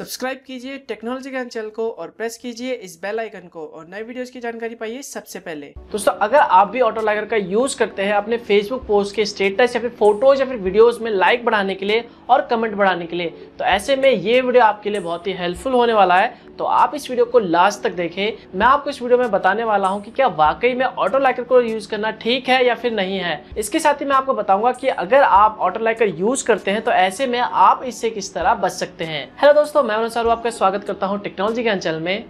Subscribe कीजिए technology ज्ञान channel को और प्रेस कीजिए इस बेल आइकन को और नए वीडियोस की जानकारी पाइए सबसे पहले। दोस्तों, अगर आप भी ऑटो लाइकर का यूज़ करते हैं, अपने फेसबुक पोस्ट के स्टेटस या फिर फ़ोटोज़ या फिर वीडियोस में लाइक बढ़ाने के लिए और कमेंट बढ़ाने के लिए तो ऐसे में ये वीडियो आपके लिए बहुत ही हेल्पफुल होने वाला है। तो आप इस वीडियो को लास्ट तक देखें। मैं आपको इस वीडियो में बताने वाला हूँ कि क्या वाकई में ऑटो लाइकर को यूज़ करना ठीक है या फिर नहीं है। इसके साथ ही मैं आपको बताऊँगा कि अगर आप ऑटो लाइकर यूज़ करते हैं तो ऐसे में आप इससे किस तरह बच सकते हैं। हेलो दोस्तों मैं अनुसार आपका स्वागत करता हूँ टेक्नोलॉजी ज्ञान चैनल में।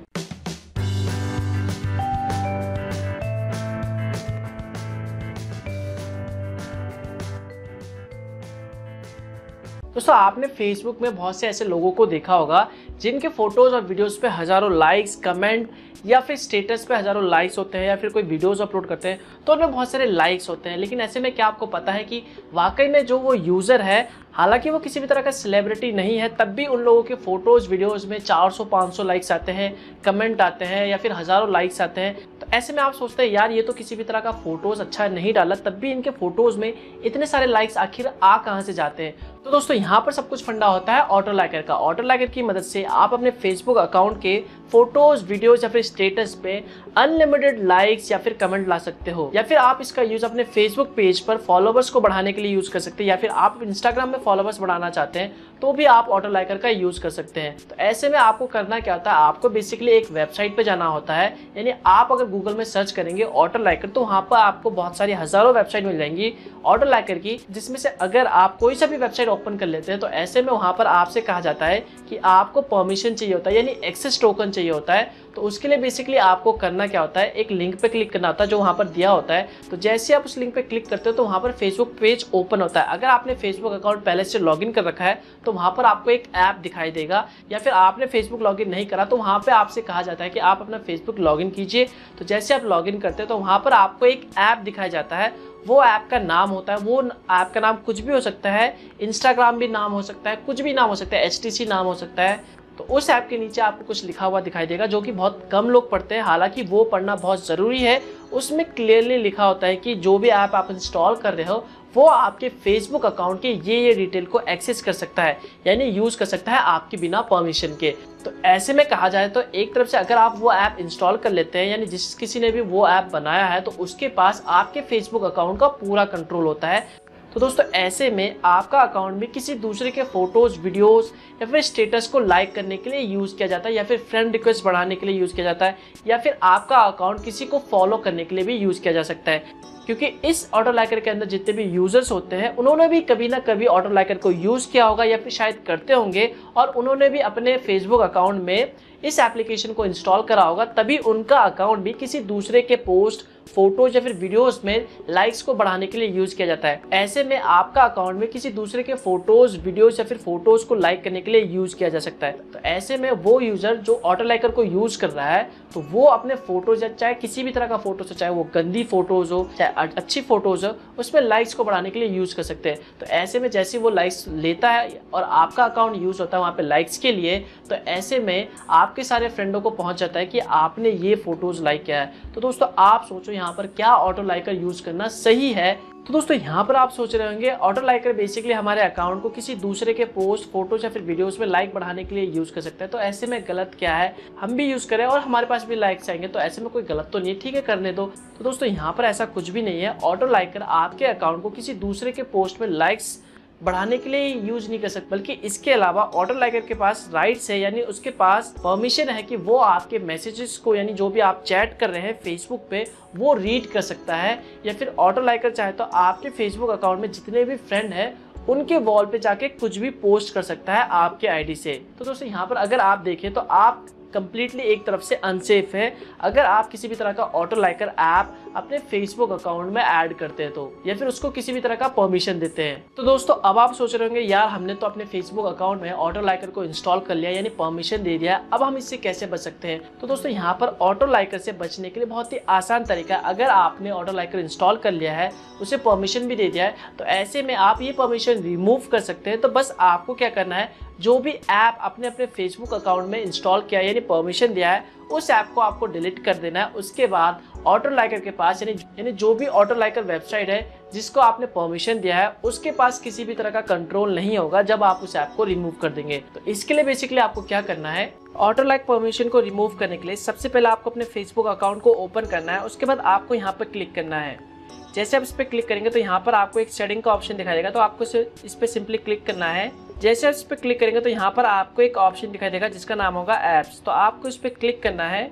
दोस्तों, आपने फेसबुक में बहुत से ऐसे लोगों को देखा होगा, जिनके फ़ोटोज़ और वीडियोस पे हज़ारों लाइक्स कमेंट या फिर स्टेटस पे हज़ारों लाइक्स होते हैं या फिर कोई वीडियोस अपलोड करते हैं तो उनमें बहुत सारे लाइक्स होते हैं। लेकिन ऐसे में क्या आपको पता है कि वाकई में जो वो यूज़र है हालाँकि वो किसी भी तरह का सेलिब्रिटी नहीं है, तब भी उन लोगों के फ़ोटोज़ वीडियोज़ में 400-500 लाइक्स आते हैं कमेंट आते हैं या फिर हज़ारों लाइक्स आते हैं। तो ऐसे में आप सोचते हैं, यार ये तो किसी भी तरह का फ़ोटोज़ अच्छा नहीं डाला, तब भी इनके फ़ोटोज़ में इतने सारे लाइक्स आखिर आ कहाँ से जाते हैं? तो दोस्तों, यहाँ पर सब कुछ फंडा होता है ऑटो लाइकर का। ऑटो लाइकर की मदद से आप अपने फेसबुक अकाउंट के फ़ोटोज़ वीडियोज़ या फिर स्टेटस पे अनलिमिटेड लाइक्स या फिर कमेंट ला सकते हो। या फिर आप इसका यूज़ अपने फेसबुक पेज पर फॉलोवर्स को बढ़ाने के लिए यूज़ कर सकते हैं, या फिर आप इंस्टाग्राम में फॉलोवर्स बढ़ाना चाहते हैं। तो भी आप ऑटो लाइकर का यूज़ कर सकते हैं। तो ऐसे में आपको करना क्या होता है, आपको बेसिकली एक वेबसाइट पे जाना होता है, यानी आप अगर गूगल में सर्च करेंगे ऑटो लाइकर तो वहाँ पर आपको बहुत सारी हज़ारों वेबसाइट मिल जाएँगी ऑटो लाइकर की, जिसमें से अगर आप कोई सा भी वेबसाइट ओपन कर लेते हैं तो ऐसे में वहाँ पर आपसे कहा जाता है कि आपको परमिशन चाहिए होता है, यानी एक्सेस टोकन चाहिए होता है। तो उसके लिए बेसिकली आपको करना क्या होता है, एक लिंक पे क्लिक करना होता है, जो वहाँ पर दिया होता है। तो जैसे आप उस लिंक पे क्लिक करते हो तो वहाँ पर फेसबुक पेज ओपन होता है। अगर आपने फेसबुक अकाउंट पहले से लॉगिन कर रखा है तो वहाँ पर आपको एक ऐप दिखाई देगा, या फिर आपने फेसबुक लॉगिन नहीं करा तो वहाँ पर आपसे कहा जाता है कि आप अपना फेसबुक लॉगिन कीजिए। तो जैसे आप लॉगिन करते हैं तो वहाँ पर आपको एक ऐप दिखाया जाता है। वो ऐप का नाम होता है, वो ऐप का नाम कुछ भी हो सकता है इंस्टाग्राम भी नाम हो सकता है, कुछ भी नाम हो सकता है एच नाम हो सकता है। तो उस ऐप के नीचे आपको कुछ लिखा हुआ दिखाई देगा, जो कि बहुत कम लोग पढ़ते हैं। हालाँकि वो पढ़ना बहुत ज़रूरी है। उसमें क्लियरली लिखा होता है कि जो भी ऐप आप इंस्टॉल कर रहे हो वो आपके फेसबुक अकाउंट के ये ये डिटेल को एक्सेस कर सकता है, यानी यूज़ कर सकता है आपके बिना परमिशन के। तो ऐसे में कहा जाए तो एक तरफ़ से अगर आप वो ऐप इंस्टॉल कर लेते हैं, यानी जिस किसी ने भी वो ऐप बनाया है तो उसके पास आपके फेसबुक अकाउंट का पूरा कंट्रोल होता है। तो दोस्तों, ऐसे में आपका अकाउंट भी किसी दूसरे के फ़ोटोज़ वीडियोस या फिर स्टेटस को लाइक करने के लिए यूज़ किया जाता है या फिर फ्रेंड रिक्वेस्ट बढ़ाने के लिए यूज़ किया जाता है या फिर आपका अकाउंट किसी को फॉलो करने के लिए भी यूज़ किया जा सकता है। क्योंकि इस ऑटो लाइकर के अंदर जितने भी यूज़र्स होते हैं, उन्होंने भी कभी ना कभी ऑटो लाइकर को यूज़ किया होगा या फिर शायद करते होंगे और उन्होंने भी अपने फेसबुक अकाउंट में इस एप्लीकेशन को इंस्टॉल करा होगा, तभी उनका अकाउंट भी किसी दूसरे के पोस्ट फ़ोटोज़ या फिर वीडियोस में लाइक्स को बढ़ाने के लिए यूज़ किया जाता है। ऐसे में आपका अकाउंट में किसी दूसरे के फ़ोटोज़ वीडियोस या फिर फ़ोटोज़ को लाइक करने के लिए यूज़ किया जा सकता है। तो ऐसे में वो यूज़र जो ऑटो लाइकर को यूज़ कर रहा है तो वो अपने फ़ोटोज़ या चाहे किसी भी तरह का फ़ोटोज़ हो, चाहे वो गंदी फ़ोटोज़ हो, चाहे अच्छी फ़ोटोज़ हो, उसमें लाइक्स को बढ़ाने के लिए यूज़ कर सकते हैं। तो ऐसे में जैसे वो लाइक्स लेता है और आपका अकाउंट यूज़ होता है वहाँ पे लाइक्स के लिए तो ऐसे में आपके सारे फ्रेंडों को पहुँच जाता है कि आपने ये फ़ोटोज़ लाइक किया है। तो दोस्तों, आप सोचो यहाँ पर क्या ऑटो लाइकर यूज़ करना सही है? तो दोस्तों, यहाँ पर आप सोच रहे होंगे ऑटो लाइकर बेसिकली हमारे अकाउंट को किसी दूसरे के पोस्ट फ़ोटोज़ या फिर वीडियोस में लाइक बढ़ाने के लिए यूज़ कर सकते हैं। तो ऐसे में गलत क्या है? हम भी यूज़ करें और हमारे पास भी लाइक्स आएँगे तो ऐसे में कोई गलत तो नहीं है, ठीक है, करने दो। तो दोस्तों, यहाँ पर ऐसा कुछ भी नहीं है। ऑटो लाइकर आपके अकाउंट को किसी दूसरे के पोस्ट में लाइक्स बढ़ाने के लिए यूज़ नहीं कर सकते, बल्कि इसके अलावा ऑटो लाइकर के पास राइट्स है, यानी उसके पास परमिशन है कि वो आपके मैसेजेस को, यानी जो भी आप चैट कर रहे हैं फेसबुक पे, वो रीड कर सकता है। या फिर ऑटो लाइकर चाहे तो आपके फेसबुक अकाउंट में जितने भी फ्रेंड है, उनके वॉल पे जाके कुछ भी पोस्ट कर सकता है आपके आईडी से। तो दोस्तों, यहाँ पर अगर आप देखें तो आप कंप्लीटली एक तरफ़ से अनसेफ है। अगर आप किसी भी तरह का ऑटो लाइकर ऐप अपने फेसबुक अकाउंट में ऐड करते हैं तो या फिर उसको किसी भी तरह का परमिशन देते हैं। तो दोस्तों, अब आप सोच रहे होंगे, यार, हमने तो अपने फेसबुक अकाउंट में ऑटो लाइकर को इंस्टॉल कर लिया, यानी परमिशन दे दिया, अब हम इससे कैसे बच सकते हैं? तो दोस्तों, यहाँ पर ऑटो लाइकर से बचने के लिए बहुत ही आसान तरीका है। अगर आपने ऑटो लाइकर इंस्टॉल कर लिया है, उसे परमिशन भी दे दिया है तो ऐसे में आप ये परमिशन रिमूव कर सकते हैं। तो बस आपको क्या करना है जो भी ऐप अपने अपने फेसबुक अकाउंट में इंस्टॉल किया यानी परमिशन दिया है, उस ऐप को आपको डिलीट कर देना है। उसके बाद ऑटो लाइकर के पास, यानी यानी जो भी ऑटो लाइकर वेबसाइट है, जिसको आपने परमिशन दिया है, उसके पास किसी भी तरह का कंट्रोल नहीं होगा जब आप उस ऐप को रिमूव कर देंगे। तो इसके लिए बेसिकली आपको क्या करना है? ऑटो लाइक परमिशन को रिमूव करने के लिए सबसे पहले आपको अपने फेसबुक अकाउंट को ओपन करना है। उसके बाद आपको यहाँ पर क्लिक करना है। जैसे आप इस पर क्लिक करेंगे तो यहाँ पर आपको एक सेटिंग का ऑप्शन दिखाई देगा। तो आपको इस पर सिंपली क्लिक करना है। जैसे आप इस पर क्लिक करेंगे तो यहाँ पर आपको एक ऑप्शन दिखाई देगा जिसका नाम होगा ऐप्स तो आपको इस पर क्लिक करना है।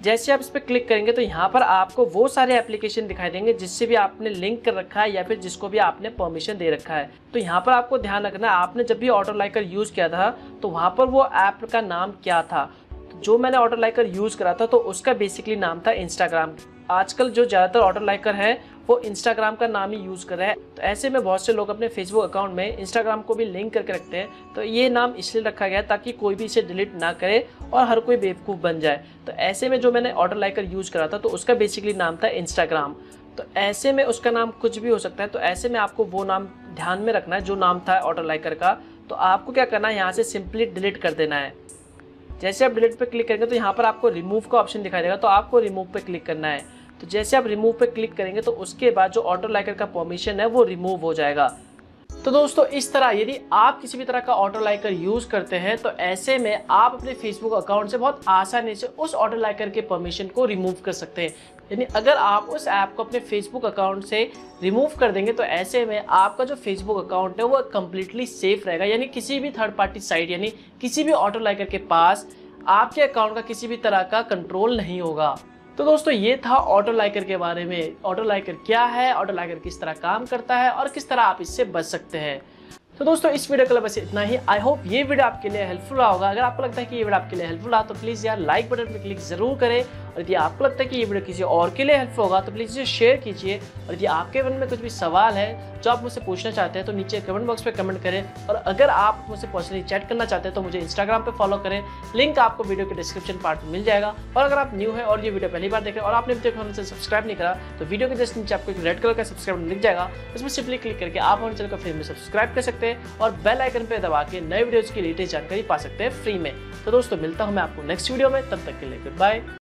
जैसे आप इस पर क्लिक करेंगे तो यहाँ पर आपको वो सारे एप्लीकेशन दिखाई देंगे जिससे भी आपने लिंक कर रखा है या फिर जिसको भी आपने परमिशन दे रखा है। तो यहाँ पर आपको ध्यान रखना आपने जब भी ऑटो लाइकर यूज़ किया था तो वहाँ पर वो ऐप का नाम क्या था? जो मैंने ऑटो लाइकर यूज़ करा था तो उसका बेसिकली नाम था इंस्टाग्राम आजकल जो ज़्यादातर ऑटो लाइकर है वो इंस्टाग्राम का नाम ही यूज़ कर रहे हैं। तो ऐसे में बहुत से लोग अपने फेसबुक अकाउंट में इंस्टाग्राम को भी लिंक करके रखते हैं। तो ये नाम इसलिए रखा गया ताकि कोई भी इसे डिलीट ना करे और हर कोई बेवकूफ़ बन जाए। तो ऐसे में जो मैंने ऑटो लाइकर यूज़ करा था तो उसका बेसिकली नाम था इंस्टाग्राम तो ऐसे में उसका नाम कुछ भी हो सकता है। तो ऐसे में आपको वो नाम ध्यान में रखना है, जो नाम था ऑर्डर लाइकर का। तो आपको क्या करना है, यहाँ से सिंपली डिलीट कर देना है। जैसे आप डिलीट पर क्लिक करेंगे तो यहाँ पर आपको रिमूव का ऑप्शन दिखाई देगा। तो आपको रिमूव पर क्लिक करना है। तो जैसे आप रिमूव पे क्लिक करेंगे तो उसके बाद जो ऑटो लाइकर का परमिशन है, वो रिमूव हो जाएगा। तो दोस्तों, इस तरह यदि आप किसी भी तरह का ऑटो लाइकर यूज़ करते हैं तो ऐसे में आप अपने फेसबुक अकाउंट से बहुत आसानी से उस ऑटो लाइकर के परमिशन को रिमूव कर सकते हैं। यानी अगर आप उस ऐप को अपने फेसबुक अकाउंट से रिमूव कर देंगे तो ऐसे में आपका जो फेसबुक अकाउंट है, वो कम्प्लीटली सेफ़ रहेगा। यानी किसी भी थर्ड पार्टी साइट यानी किसी भी ऑटो लाइकर के पास आपके अकाउंट का किसी भी तरह का कंट्रोल नहीं होगा। तो दोस्तों, ये था ऑटो लाइकर के बारे में। ऑटो लाइकर क्या है? ऑटो लाइकर किस तरह काम करता है और किस तरह आप इससे बच सकते हैं? तो दोस्तों, इस वीडियो के लिए बस इतना ही। आई होप ये वीडियो आपके लिए हेल्पफुल होगा। अगर आपको लगता है कि ये वीडियो आपके लिए हेल्पफुल रहा तो प्लीज़ यार लाइक बटन पर क्लिक ज़रूर करें। और यदि आपको लगता है कि ये वीडियो किसी और के लिए हेल्पफुल होगा तो प्लीज़ इसे शेयर कीजिए। और यदि आपके मन में कुछ भी सवाल है, जो आप मुझसे पूछना चाहते हैं तो नीचे कमेंट बॉक्स पर कमेंट करें। और अगर आप मुझसे पर्सनली चैट करना चाहते हैं तो मुझे इंस्टाग्राम पर फॉलो करें। लिंक आपको वीडियो के डिस्क्रिप्शन पार्ट में मिल जाएगा। और अगर आप न्यू है और ये वीडियो पहली बार देखें और आपने अभी तक सब्सक्राइब नहीं करा तो वीडियो के जस्ट नीचे आपको एक रेड कलर का सब्सक्राइब लिख जाएगा। उसमें सिंपली क्लिक करके आप हमारे चैनल को फ्री में सब्सक्राइब कर सकते हैं और बेल आइकन पर दबा के नए वीडियोज़ की लेटेस्ट जानकारी पा सकते हैं फ्री में। तो दोस्तों, मिलता हूँ मैं आपको नेक्स्ट वीडियो में। तब तक के लिए गुड बाय